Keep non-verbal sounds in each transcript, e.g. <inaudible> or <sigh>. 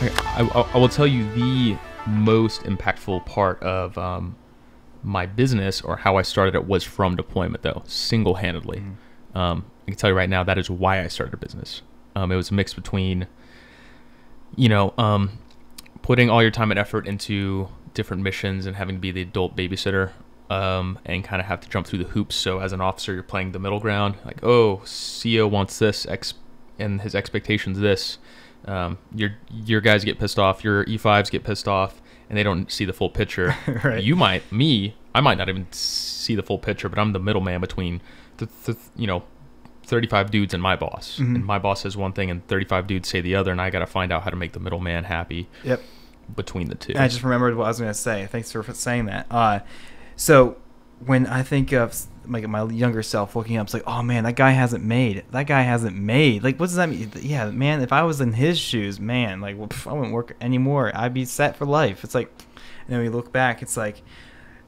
I, I, I will tell you the most impactful part of um, my business or how I started it was from deployment, though, single handedly. Mm-hmm. Um, I can tell you right now that is why I started a business. Um, it was a mix between, you know, um, putting all your time and effort into different missions and having to be the adult babysitter um, and kind of have to jump through the hoops. So as an officer, you're playing the middle ground, like, oh, CEO wants this, ex- and his expectations this. Um, your your guys get pissed off, your E5s get pissed off, and they don't see the full picture. <laughs> Right. You might, me, I might not even see the full picture, but I'm the middleman between the, the you know. 35 dudes and my boss. Mhm. And my boss says one thing and 35 dudes say the other, and I got to find out how to make the middleman happy Yep. between the two. I just remembered what I was going to say. Thanks for saying that. Uh, so when I think of like my younger self looking up, it's like, oh man, that guy hasn't made. That guy hasn't made. Like, what does that mean? Yeah, man. If I was in his shoes, man, like, well, pff, I wouldn't work anymore. I'd be set for life. It's like, and then we look back, it's like.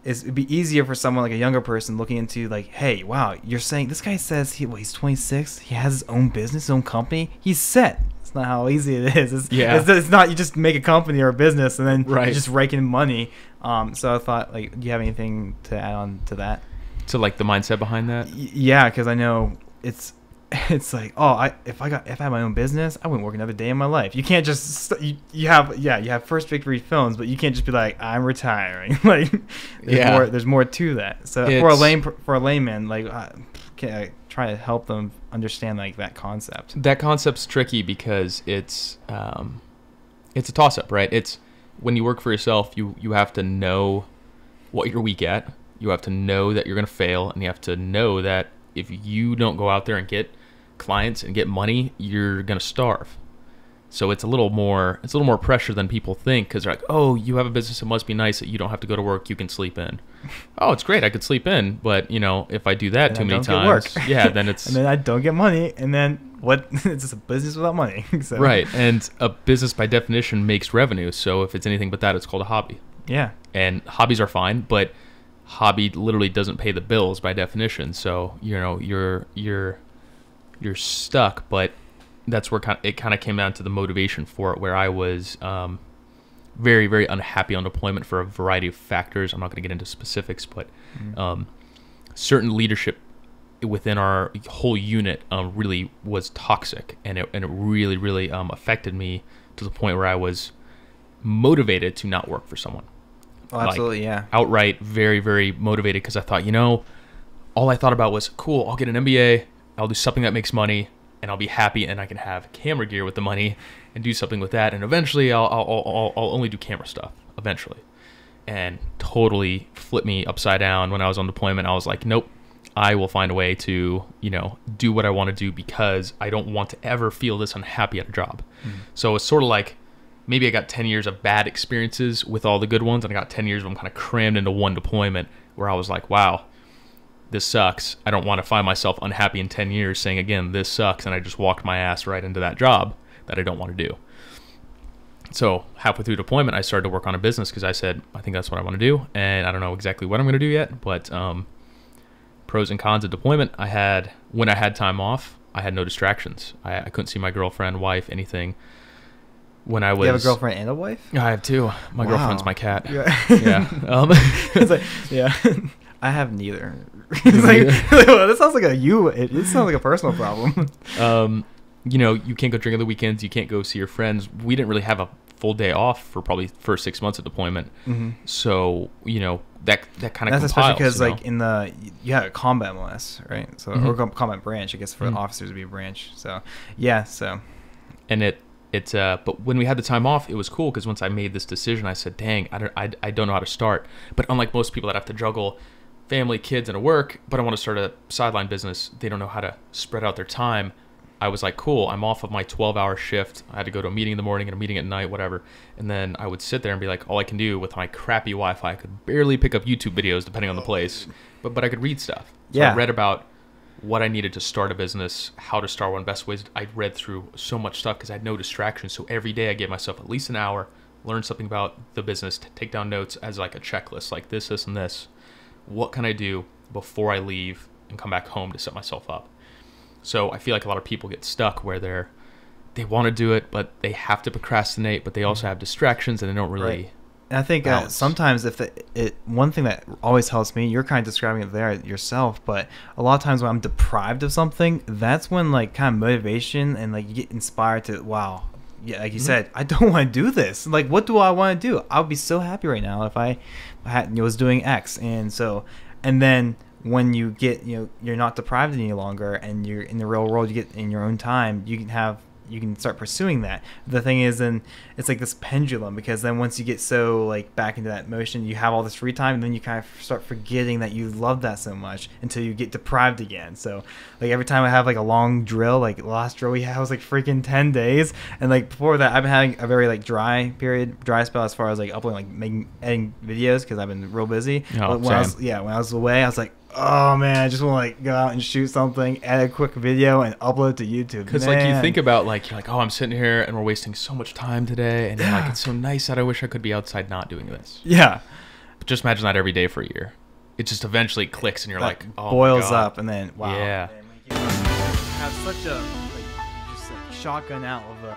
It's, it'd be easier for someone like a younger person looking into like, hey, wow, you're saying this guy says he, well, he's 26, he has his own business, his own company, he's set. It's not how easy it is. It's, Yeah. it's, it's not you just make a company or a business and then Right. you're just raking in money. Um, so I thought, like, do you have anything to add on to that? to like the mindset behind that. Y- yeah, because I know it's <laughs> it's like, oh, I if I got if I had my own business, I wouldn't work another day in my life. You can't just st- you, you have yeah you have First Victory Films, but you can't just be like I'm retiring. <laughs> like there's Yeah. more there's more to that. So for a lame for a layman, like I try to help them understand like that concept? That concept's tricky because it's um, it's a toss up, right? It's when you work for yourself, you you have to know what you're weak at. You have to know that you're gonna fail, and you have to know that if you don't go out there and get clients and get money, you're gonna starve. So it's a little more it's a little more pressure than people think because they're like, oh, you have a business, it must be nice that you don't have to go to work, you can sleep in. Oh, it's great, I could sleep in, but you know, if I do that And too I many times, yeah, then <laughs> it's and then I don't get money, and then what? <laughs> it's just a business without money. <laughs> so, Right, and a business by definition makes revenue. So if it's anything but that, it's called a hobby. Yeah. And hobbies are fine, but hobby literally doesn't pay the bills by definition. So you know you're you're you're stuck. But that's where it kind of came down to the motivation for it, where I was um, very very unhappy on deployment for a variety of factors. I'm not going to get into specifics, but Mhm. um, certain leadership within our whole unit um, really was toxic, and it and it really really um, affected me to the point where I was motivated to not work for someone. Oh, like, absolutely. yeah. Outright, very very motivated because I thought, you know, all I thought about was, cool, I'll get an MBA, I'll do something that makes money, and I'll be happy, and I can have camera gear with the money and do something with that, and eventually I'll I'll I'll, I'll only do camera stuff eventually, and totally flipped me upside down when I was on deployment. I was like, nope. I will find a way to, you know, do what I want to do because I don't want to ever feel this unhappy at a job. Hmm. So it's sort of like maybe I got 10 years of bad experiences with all the good ones, and I got 10 years of them kind of crammed into one deployment where I was like, wow, this sucks. I don't want to find myself unhappy in 10 years saying, again, this sucks. And I just walked my ass right into that job that I don't want to do. So halfway through deployment, I started to work on a business because I said, I think that's what I want to do. And I don't know exactly what I'm going to do yet, but um, pros and cons of deployment. I had, when I had time off, I had no distractions. I, I couldn't see my girlfriend, wife, anything. When I was, You have a girlfriend and a wife? I have two. My Wow. girlfriend's my cat. Yeah. Yeah. <laughs> Um, it's like, yeah. <laughs> I have neither. <laughs> it's like, <laughs> well, this sounds like a you. It, sounds like a personal problem. <laughs> um, you know, you can't go drink on the weekends. You can't go see your friends. We didn't really have a full day off for probably the first six months of deployment. mm-hmm. So you know that that kind of That's especially because because, like, in the you had a combat MS, right? So or Mhm. com- combat branch, I guess, for Mhm. officers to be a branch. So, yeah. So, and it it uh, but when we had the time off, it was cool because once I made this decision, I said, "Dang, I don't I, I don't know how to start." But unlike most people that have to juggle family, kids, and a work, but I want to start a sideline business, they don't know how to spread out their time. I was like, cool, I'm off of my 12 hour shift. I had to go to a meeting in the morning and a meeting at night, whatever. And then I would sit there and be like, all I can do with my crappy Wi Fi, I could barely pick up YouTube videos depending on the place, but, but I could read stuff. So Yeah. I read about what I needed to start a business, how to start one, best ways. I read through so much stuff because I had no distractions. So every day I gave myself at least an hour, learn something about the business, take down notes as like a checklist, like this, this, and this. What can I do before I leave and come back home to set myself up? So I feel like a lot of people get stuck where they're they want to do it, but they have to procrastinate, but they also have distractions and they don't really. Right. And I think uh, sometimes if it, it one thing that always helps me, you're kind of describing it there yourself, but a lot of times when I'm deprived of something, that's when like kind of motivation and like you get inspired to wow, yeah, like you Mhm. said, I don't <laughs> want to do this. Like, what do I want to do? I would be so happy right now if I had was doing X, and so, and then when you get you know you're not deprived any longer, and you're in the real world, you get in your own time, you can have you can start pursuing that. The thing is, then it's like this pendulum because then once you get so like back into that motion, you have all this free time, and then you kind of start forgetting that you love that so much until you get deprived again. So like every time I have like a long drill, like last drill we had was like freaking ten days, and like before that I've been having a very like dry period, dry spell as far as like uploading, like making editing videos because I've been real busy. Oh, but when I was, yeah, when I was away, I was like. Oh man, I just want to like go out and shoot something, edit a quick video, and upload it to YouTube. Because like you think about like you're like oh I'm sitting here and we're wasting so much time today and you're like it's so nice that I wish I could be outside not doing this. yeah, But just imagine that every day for a year. It just eventually clicks and you're that like oh my boils God. up, and then wow, Yeah. Man, have such a like just a shotgun out of a